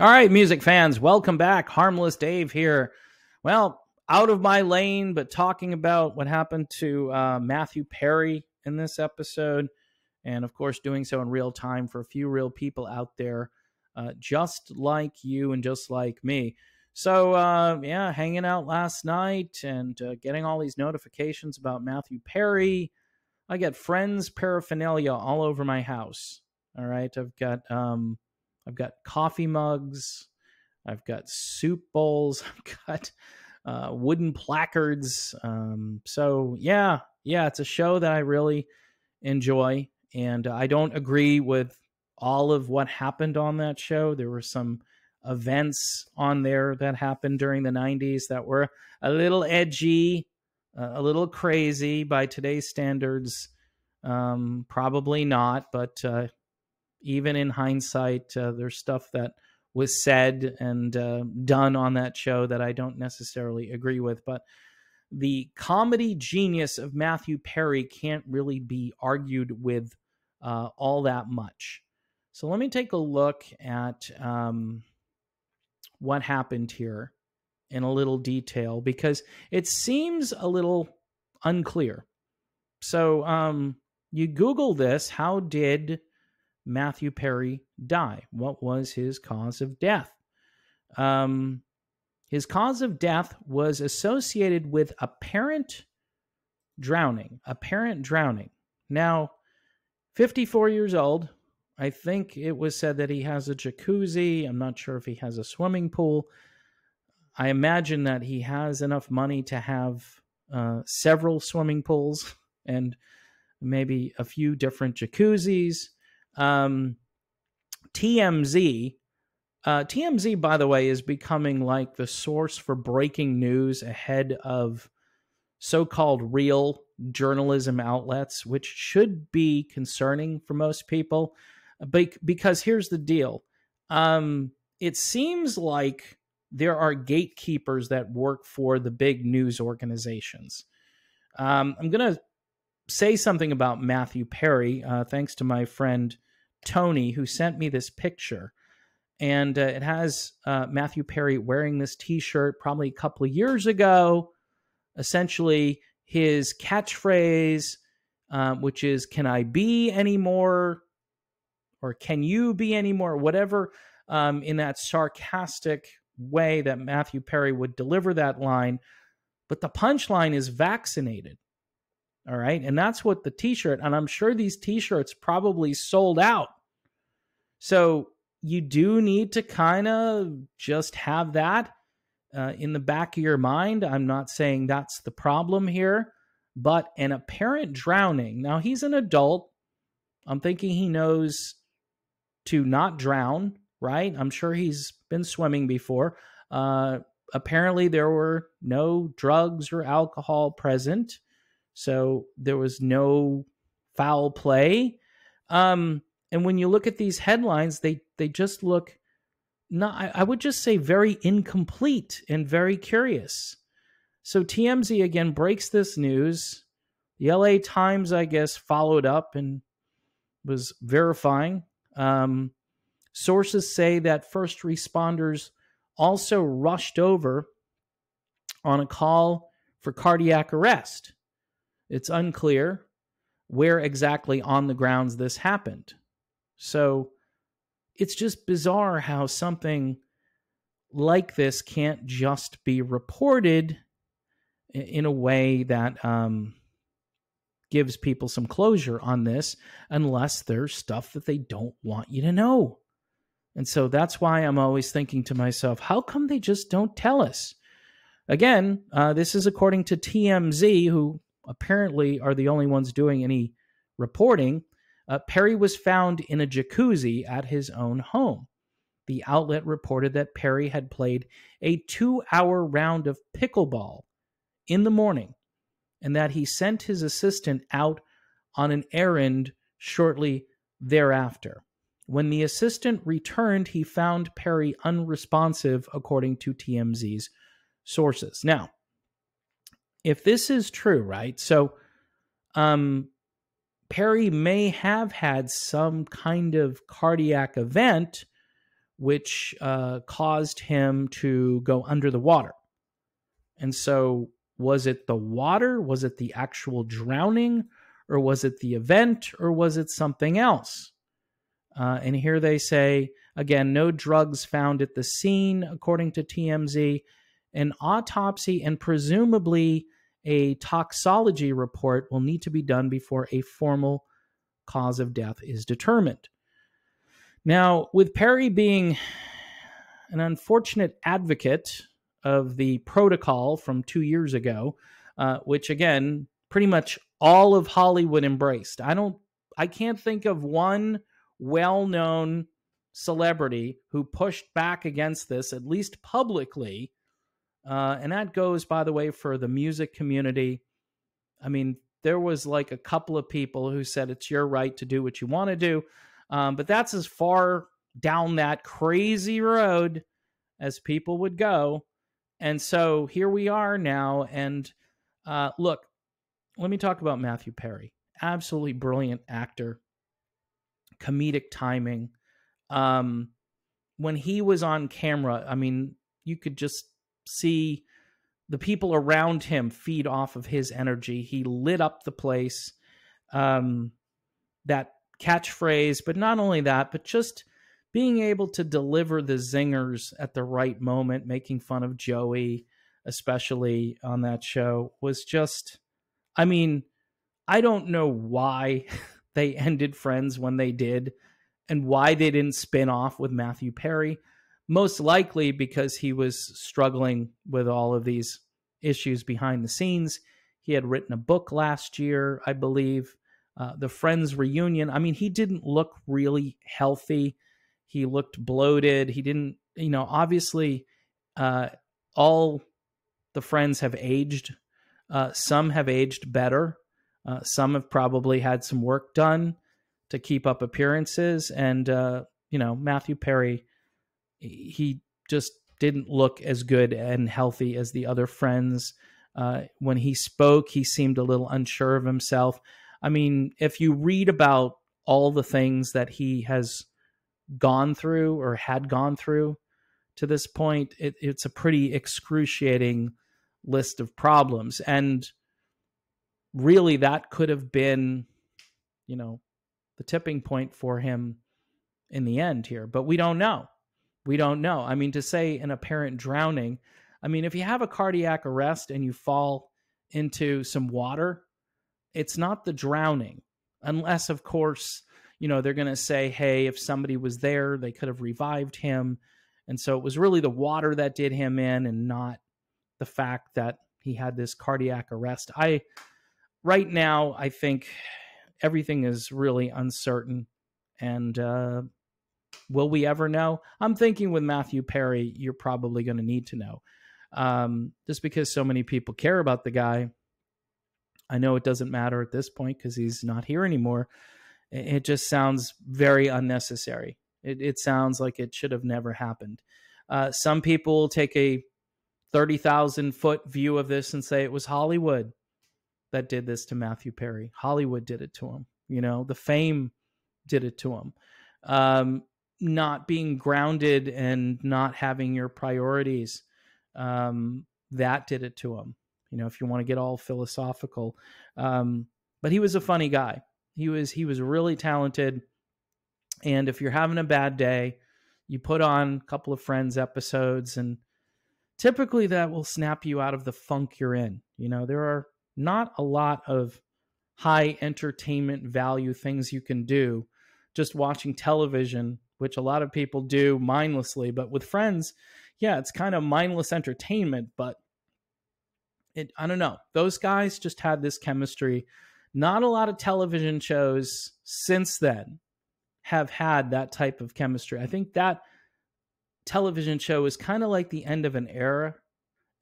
All right, music fans, welcome back. Harmless Dave here. Well, out of my lane, but talking about what happened to uh, Matthew Perry in this episode. And of course, doing so in real time for a few real people out there, uh, just like you and just like me. So, uh, yeah, hanging out last night and uh, getting all these notifications about Matthew Perry. I get friends paraphernalia all over my house. All right. I've got um, I've got coffee mugs. I've got soup bowls. I've got uh, wooden placards. Um, so yeah, yeah, it's a show that I really enjoy, and I don't agree with all of what happened on that show. There were some events on there that happened during the 90s that were a little edgy, uh, a little crazy by today's standards. Um, probably not, but uh, even in hindsight, uh, there's stuff that was said and uh, done on that show that I don't necessarily agree with. But the comedy genius of Matthew Perry can't really be argued with uh, all that much. So let me take a look at um, what happened here in a little detail because it seems a little unclear. So um, you Google this. How did Matthew Perry die? What was his cause of death? Um, his cause of death was associated with apparent drowning. Apparent drowning. Now, 54 years old. I think it was said that he has a jacuzzi. I'm not sure if he has a swimming pool. I imagine that he has enough money to have uh, several swimming pools and maybe a few different jacuzzis. Um, TMZ, uh, TMZ, by the way, is becoming like the source for breaking news ahead of so called real journalism outlets, which should be concerning for most people. But because here's the deal um, it seems like there are gatekeepers that work for the big news organizations. Um, I'm going to say something about Matthew Perry, uh, thanks to my friend Tony, who sent me this picture. And uh, it has uh, Matthew Perry wearing this t shirt probably a couple of years ago. Essentially, his catchphrase, um, which is, Can I be anymore? Or can you be anymore? Whatever, um, in that sarcastic way that Matthew Perry would deliver that line. But the punchline is vaccinated. All right. And that's what the t shirt, and I'm sure these t shirts probably sold out. So you do need to kind of just have that uh, in the back of your mind. I'm not saying that's the problem here, but an apparent drowning. Now he's an adult. I'm thinking he knows to not drown, right? I'm sure he's been swimming before. Uh, apparently, there were no drugs or alcohol present. So there was no foul play. Um, and when you look at these headlines, they they just look not I, I would just say very incomplete and very curious. So TMZ again breaks this news. The LA Times, I guess, followed up and was verifying. Um, sources say that first responders also rushed over on a call for cardiac arrest. It's unclear where exactly on the grounds this happened. So it's just bizarre how something like this can't just be reported in a way that um, gives people some closure on this unless there's stuff that they don't want you to know. And so that's why I'm always thinking to myself, how come they just don't tell us? Again, uh, this is according to TMZ, who apparently are the only ones doing any reporting, uh, Perry was found in a jacuzzi at his own home. The outlet reported that Perry had played a two hour round of pickleball in the morning and that he sent his assistant out on an errand shortly thereafter. When the assistant returned, he found Perry unresponsive, according to TMZ's sources. Now, if this is true, right? So, um, Perry may have had some kind of cardiac event which uh, caused him to go under the water. And so, was it the water? Was it the actual drowning? Or was it the event? Or was it something else? Uh, and here they say again, no drugs found at the scene, according to TMZ. An autopsy and presumably a toxology report will need to be done before a formal cause of death is determined. Now, with Perry being an unfortunate advocate of the protocol from two years ago, uh, which again, pretty much all of Hollywood embraced. I don't, I can't think of one well known celebrity who pushed back against this, at least publicly. Uh, and that goes, by the way, for the music community. I mean, there was like a couple of people who said it's your right to do what you want to do. Um, but that's as far down that crazy road as people would go. And so here we are now. And uh, look, let me talk about Matthew Perry. Absolutely brilliant actor, comedic timing. Um, when he was on camera, I mean, you could just see the people around him feed off of his energy. He lit up the place. Um, that catchphrase, but not only that, but just being able to deliver the zingers at the right moment, making fun of Joey, especially on that show, was just, I mean, I don't know why they ended Friends when they did and why they didn't spin off with Matthew Perry. Most likely because he was struggling with all of these issues behind the scenes. He had written a book last year, I believe, uh, the Friends reunion. I mean, he didn't look really healthy. He looked bloated. He didn't, you know, obviously, uh, all the Friends have aged. Uh, some have aged better. Uh, some have probably had some work done to keep up appearances. And, uh, you know, Matthew Perry, he just didn't look as good and healthy as the other friends. Uh, when he spoke, he seemed a little unsure of himself. I mean, if you read about all the things that he has gone through or had gone through to this point, it, it's a pretty excruciating list of problems. And really, that could have been, you know, the tipping point for him in the end here. But we don't know. We don't know. I mean, to say an apparent drowning, I mean, if you have a cardiac arrest and you fall into some water, it's not the drowning, unless, of course, you know, they're going to say, hey, if somebody was there, they could have revived him. And so it was really the water that did him in and not the fact that he had this cardiac arrest. I, right now, I think everything is really uncertain. And uh, will we ever know? I'm thinking with Matthew Perry, you're probably going to need to know. Um, just because so many people care about the guy, I know it doesn't matter at this point because he's not here anymore. It just sounds very unnecessary. It, it sounds like it should have never happened. Uh, some people take a 30,000 foot view of this and say it was Hollywood that did this to Matthew Perry. Hollywood did it to him. You know, the fame did it to him. Um, not being grounded and not having your priorities, um, that did it to him you know, if you want to get all philosophical. Um, but he was a funny guy. He was he was really talented. And if you're having a bad day, you put on a couple of friends episodes and typically that will snap you out of the funk you're in. You know, there are not a lot of high entertainment value things you can do just watching television, which a lot of people do mindlessly, but with friends, yeah, it's kind of mindless entertainment, but it, I don't know. Those guys just had this chemistry. Not a lot of television shows since then have had that type of chemistry. I think that television show is kind of like the end of an era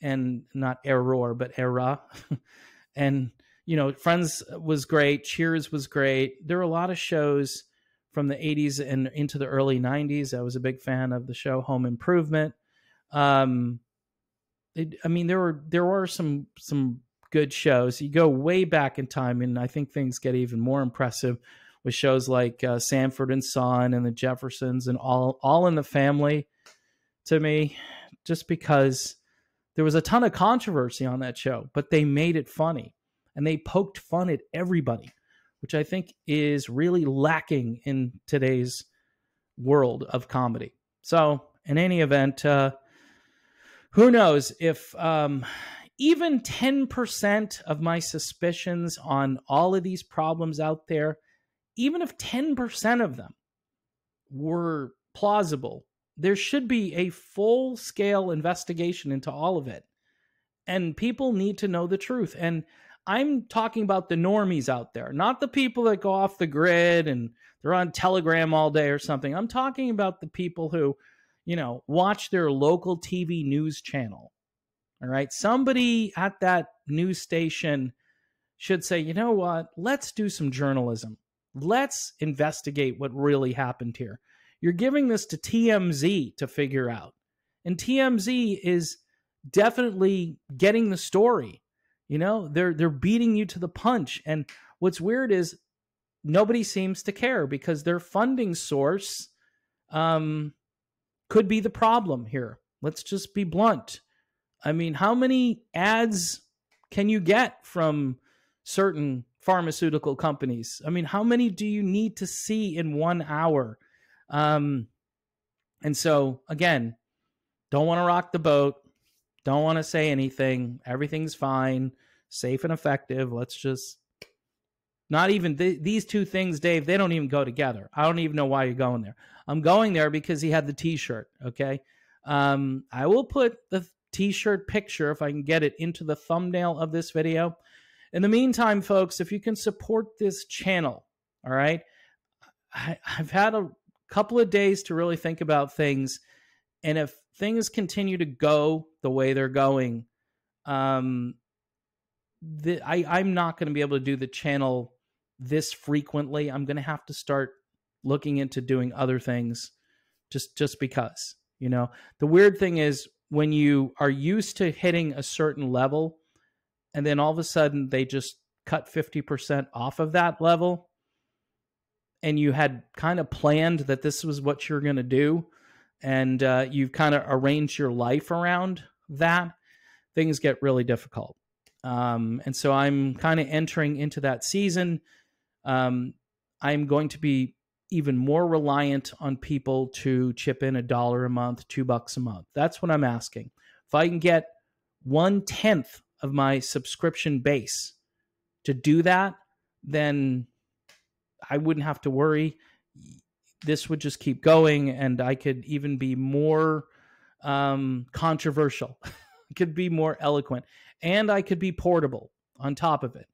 and not error, but era. and, you know, Friends was great. Cheers was great. There were a lot of shows from the 80s and into the early 90s. I was a big fan of the show Home Improvement. Um, it, I mean, there were there were some some good shows. You go way back in time, and I think things get even more impressive with shows like uh, Sanford and Son and the Jeffersons and all all in the family to me just because there was a ton of controversy on that show, but they made it funny and they poked fun at everybody, which I think is really lacking in today's world of comedy. So, in any event, uh, who knows if um, even 10% of my suspicions on all of these problems out there, even if 10% of them were plausible, there should be a full scale investigation into all of it. And people need to know the truth. And I'm talking about the normies out there, not the people that go off the grid and they're on Telegram all day or something. I'm talking about the people who, you know, watch their local TV news channel. All right. Somebody at that news station should say, you know what? Let's do some journalism. Let's investigate what really happened here. You're giving this to TMZ to figure out. And TMZ is definitely getting the story. You know, they're they're beating you to the punch. And what's weird is nobody seems to care because their funding source um, could be the problem here. Let's just be blunt. I mean, how many ads can you get from certain pharmaceutical companies? I mean, how many do you need to see in one hour? Um, and so, again, don't want to rock the boat. Don't want to say anything. Everything's fine, safe and effective. Let's just not even th- these two things, Dave, they don't even go together. I don't even know why you're going there. I'm going there because he had the t shirt. Okay. Um, I will put the t shirt picture, if I can get it, into the thumbnail of this video. In the meantime, folks, if you can support this channel, all right, I, I've had a couple of days to really think about things. And if things continue to go the way they're going, um, the, I, I'm not going to be able to do the channel this frequently. I'm going to have to start looking into doing other things just just because, you know. The weird thing is when you are used to hitting a certain level and then all of a sudden they just cut 50% off of that level and you had kind of planned that this was what you're going to do and uh, you've kind of arranged your life around that things get really difficult um, and so i'm kind of entering into that season um, I'm going to be even more reliant on people to chip in a dollar a month, two bucks a month. That's what I'm asking. If I can get one tenth of my subscription base to do that, then I wouldn't have to worry. This would just keep going, and I could even be more um, controversial. could be more eloquent, and I could be portable on top of it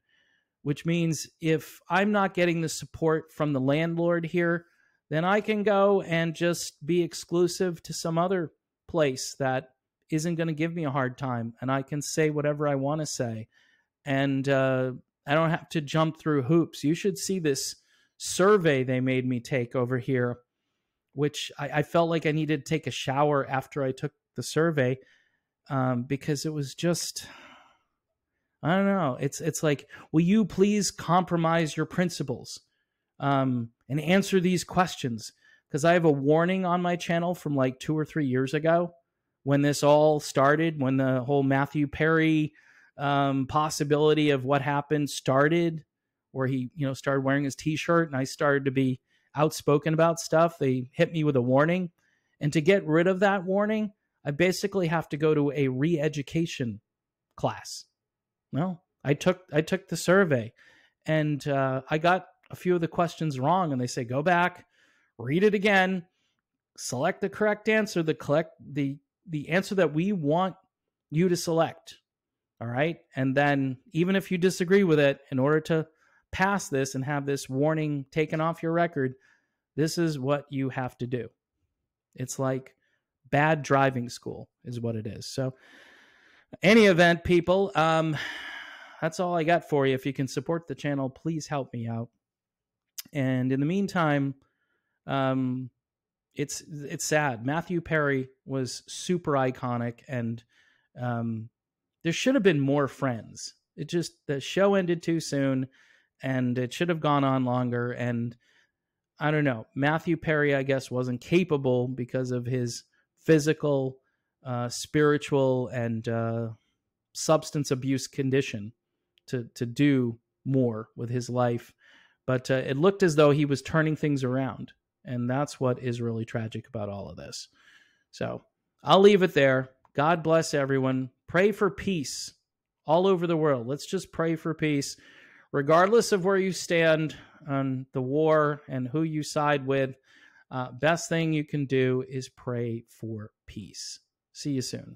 which means if I'm not getting the support from the landlord here, then I can go and just be exclusive to some other place that isn't going to give me a hard time and I can say whatever I want to say. And uh, I don't have to jump through hoops. You should see this survey they made me take over here, which I, I felt like I needed to take a shower after I took the survey um, because it was just I don't know. It's it's like, will you please compromise your principles um, and answer these questions? Because I have a warning on my channel from like two or three years ago when this all started, when the whole Matthew Perry um, possibility of what happened started, where he you know started wearing his T-shirt and I started to be outspoken about stuff. They hit me with a warning, and to get rid of that warning, I basically have to go to a re-education class well, I took I took the survey, and uh, I got a few of the questions wrong. And they say go back, read it again, select the correct answer, the collect the the answer that we want you to select. All right, and then even if you disagree with it, in order to pass this and have this warning taken off your record, this is what you have to do. It's like bad driving school, is what it is. So any event, people, um, that's all I got for you. If you can support the channel, please help me out. And in the meantime, um, it's it's sad. Matthew Perry was super iconic, and um, there should have been more friends. It just the show ended too soon, and it should have gone on longer. And I don't know, Matthew Perry, I guess, wasn't capable because of his physical, uh, spiritual, and uh, substance abuse condition to to do more with his life. But uh, it looked as though he was turning things around, and that's what is really tragic about all of this. So I'll leave it there. God bless everyone. Pray for peace all over the world. Let's just pray for peace, regardless of where you stand on the war and who you side with. Uh, best thing you can do is pray for peace. See you soon.